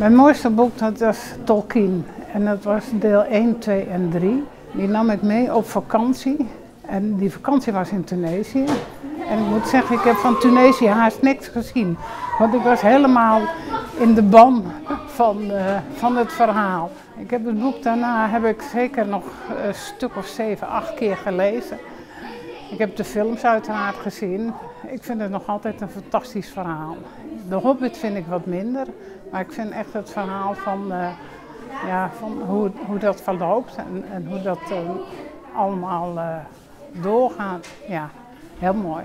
Mijn mooiste boek dat was Tolkien. En dat was deel 1, 2 en 3. Die nam ik mee op vakantie. En die vakantie was in Tunesië. En ik moet zeggen, ik heb van Tunesië haast niks gezien. Want ik was helemaal in de ban van, uh, van het verhaal. Ik heb het boek daarna heb ik zeker nog een stuk of zeven, acht keer gelezen. Ik heb de films uiteraard gezien. Ik vind het nog altijd een fantastisch verhaal. De Hobbit vind ik wat minder, maar ik vind echt het verhaal van, uh, ja, van hoe, hoe dat verloopt en, en hoe dat uh, allemaal uh, doorgaat. Ja, heel mooi.